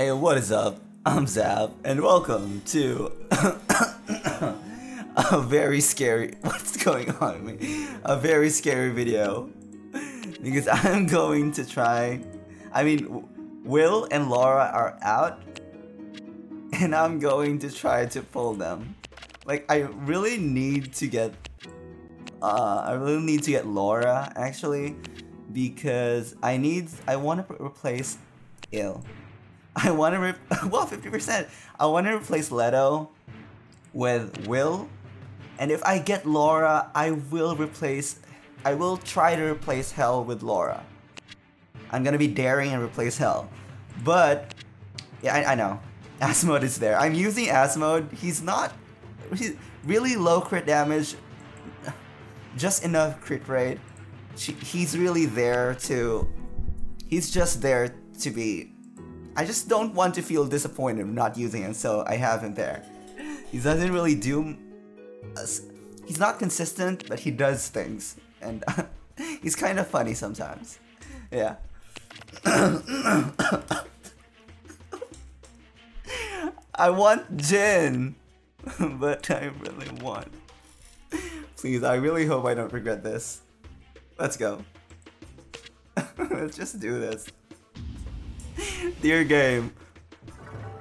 Hey, what is up? I'm Zap, and welcome to a very scary. What's going on with me? A very scary video because I'm going to try. I mean, Will and Laura are out, and I'm going to try to pull them. Like, I really need to get. Uh, I really need to get Laura actually, because I need. I want to replace Hell. I want to, re- well, 50%. I want to replace Leto with Will. And if I get Laura, I will replace, I will try to replace Hell with Laura. I'm gonna be daring and replace Hell. But, yeah, I, I know. Asmode is there. I'm using Asmode. He's not, he's really low crit damage. Just enough crit rate. He's really there to, he's just there to be I just don't want to feel disappointed not using him, so I have him there. He doesn't really do... He's not consistent, but he does things. And he's kind of funny sometimes. Yeah. I want Jin, but I really want. Please, I really hope I don't regret this. Let's go. Let's just do this. Dear game,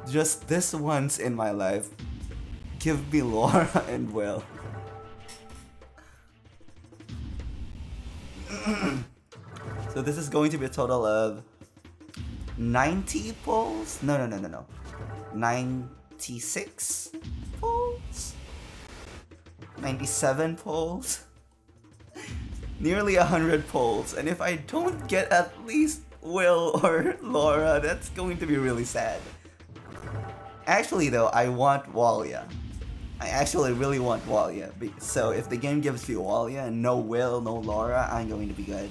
just this once in my life, give me Laura and Will. so this is going to be a total of 90 pulls? No, no, no, no, no. 96 pulls? 97 pulls? Nearly 100 pulls. And if I don't get at least Will or Laura, that's going to be really sad. Actually though, I want Walya. I actually really want Walya. So if the game gives me Walya and no Will, no Laura, I'm going to be good.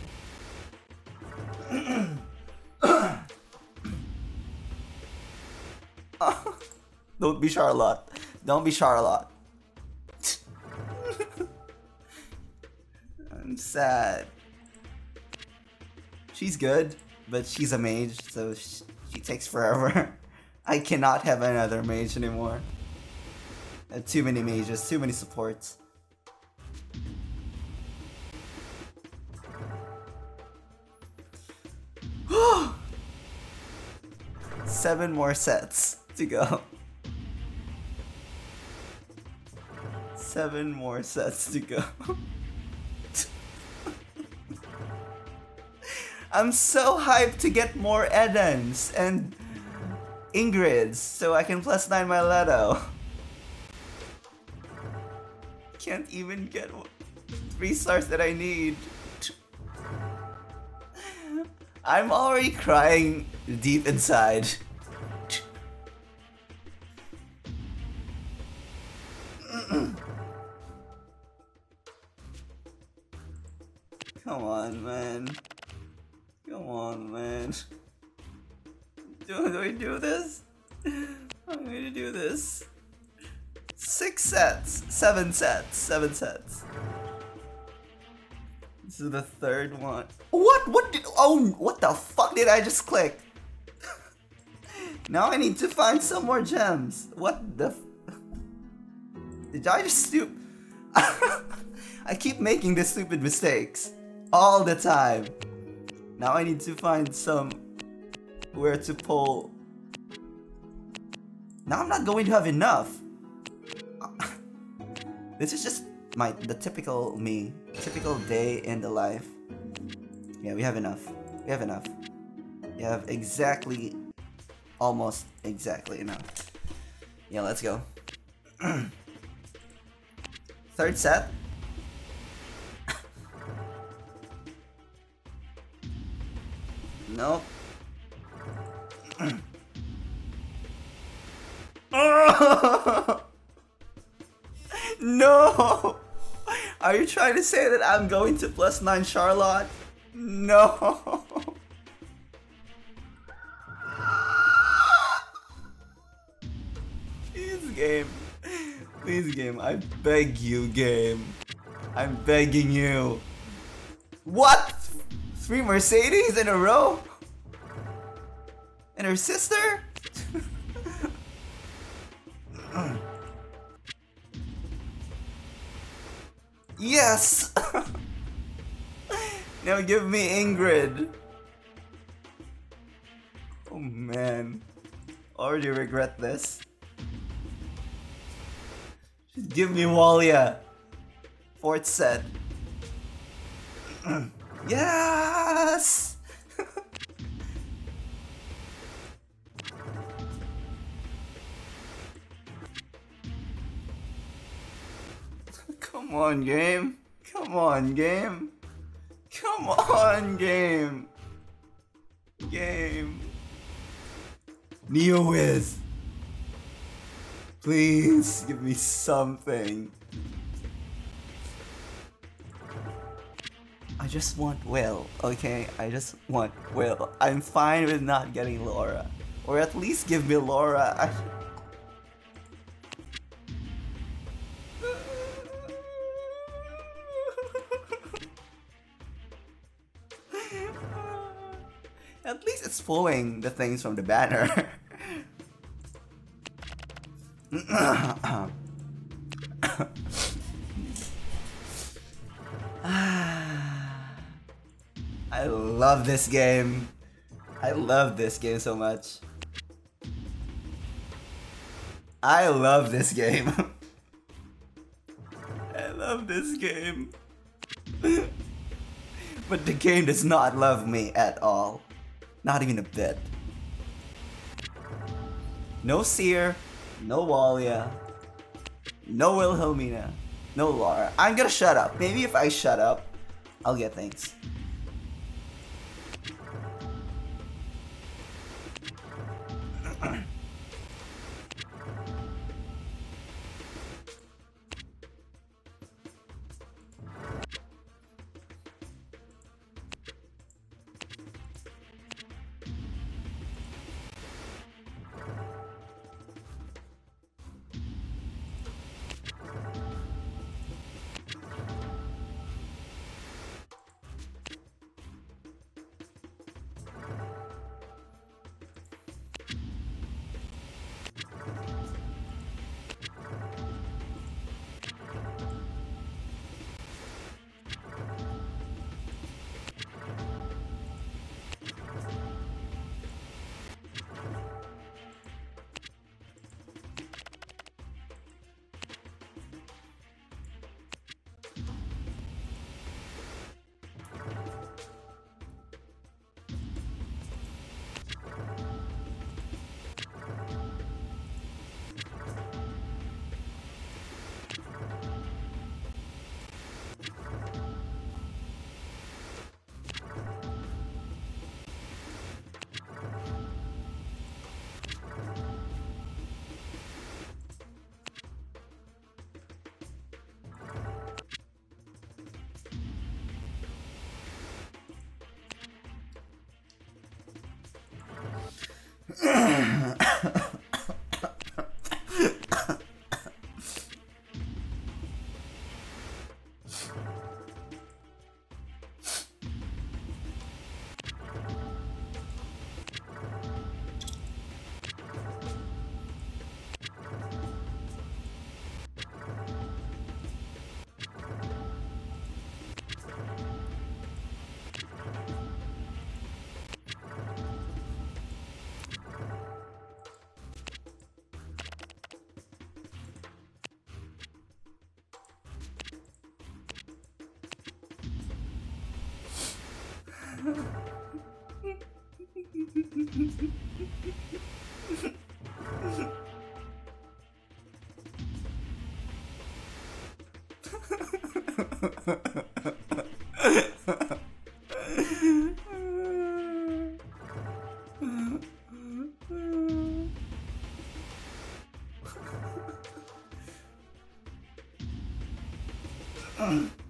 Don't be Charlotte. Don't be Charlotte. I'm sad. She's good but she's a mage, so she, she takes forever. I cannot have another mage anymore. Uh, too many mages, too many supports. Seven more sets to go. Seven more sets to go. I'm so hyped to get more Edens and Ingrids so I can plus 9 my Leto. Can't even get 3 stars that I need. I'm already crying deep inside. Six sets. Seven sets. Seven sets. This is the third one. What? What did- Oh, what the fuck did I just click? now I need to find some more gems. What the Did I just stoop? I keep making these stupid mistakes. All the time. Now I need to find some where to pull. Now I'm not going to have enough. This is just my the typical me, typical day in the life. Yeah, we have enough. We have enough. We have exactly, almost exactly enough. Yeah, let's go. Third set. Nope. no! Are you trying to say that I'm going to plus 9 Charlotte? No! Please game. Please game. I beg you game. I'm begging you. What? Three Mercedes in a row? And her sister? Yes! now give me Ingrid. Oh man. Already regret this. Just give me Walya. Fourth set. yes! Come on, game. Come on, game. Come on, game. Game. Neo Neowiz. Please give me something. I just want Will, okay? I just want Will. I'm fine with not getting Laura. Or at least give me Laura. I At pulling the things from the banner. I love this game. I love this game so much. I love this game. I love this game. but the game does not love me at all. Not even a bit. No Seir, no Walya, no Wilhelmina, no Laura. I'm gonna shut up. Maybe if I shut up, I'll get things. Ugh.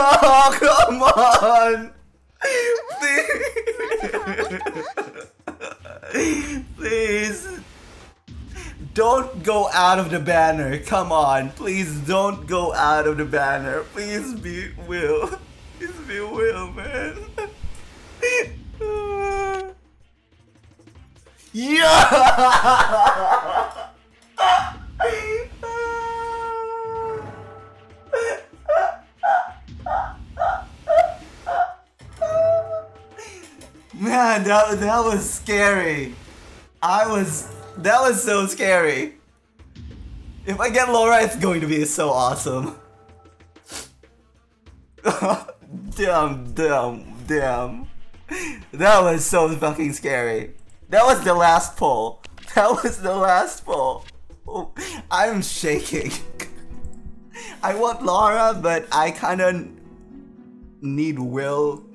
Oh, come on! Please. Please. don't go out of the banner. Come on. Please don't go out of the banner. Please be Will. Please be Will, man. yeah! Man, that, that was scary. I was... That was so scary. If I get Laura, it's going to be so awesome. damn, damn, damn. That was so fucking scary. That was the last pull. That was the last pull. Oh, I'm shaking. I want Laura, but I kind of need Will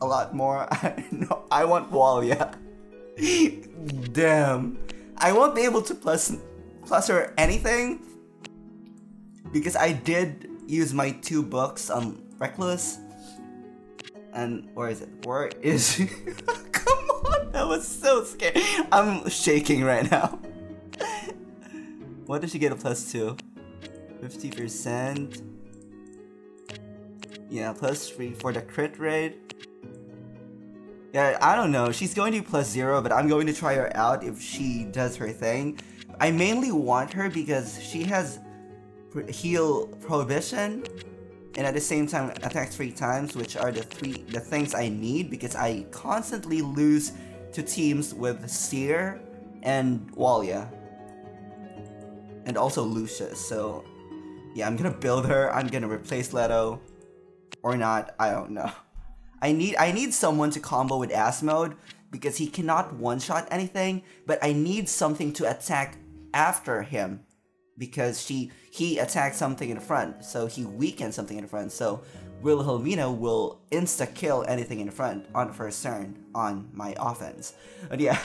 a lot more. I know I want Walya. Damn. I won't be able to plus plus her anything because I did use my two books on Lecliss. And where is it? Where is Come on, that was so scary. I'm shaking right now. what did she get a plus two? 50%. Yeah, plus three for the crit rate. Yeah, I don't know. She's going to plus zero, but I'm going to try her out if she does her thing. I mainly want her because she has heal prohibition and at the same time attack three times, which are the three the things I need because I constantly lose to teams with Seir and Walya. And also Lucius, so yeah, I'm gonna build her, I'm gonna replace Leto. Or not, I don't know. I need I need someone to combo with Asmode because he cannot one-shot anything, but I need something to attack after him because she he attacked something in the front, so he weakened something in the front. So Wilhelmina will insta kill anything in the front on the first turn on my offense. But yeah,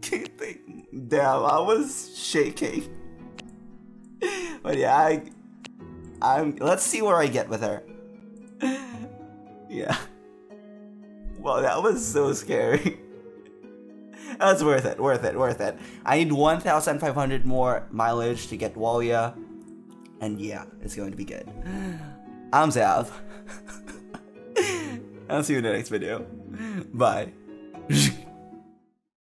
damn, I was shaking. But yeah, I I'm let's see where I get with her. yeah. Well, that was so scary. That's worth it, worth it, worth it. I need 1,500 more mileage to get Walya. And yeah, it's going to be good. I'm Zav. I'll see you in the next video. Bye.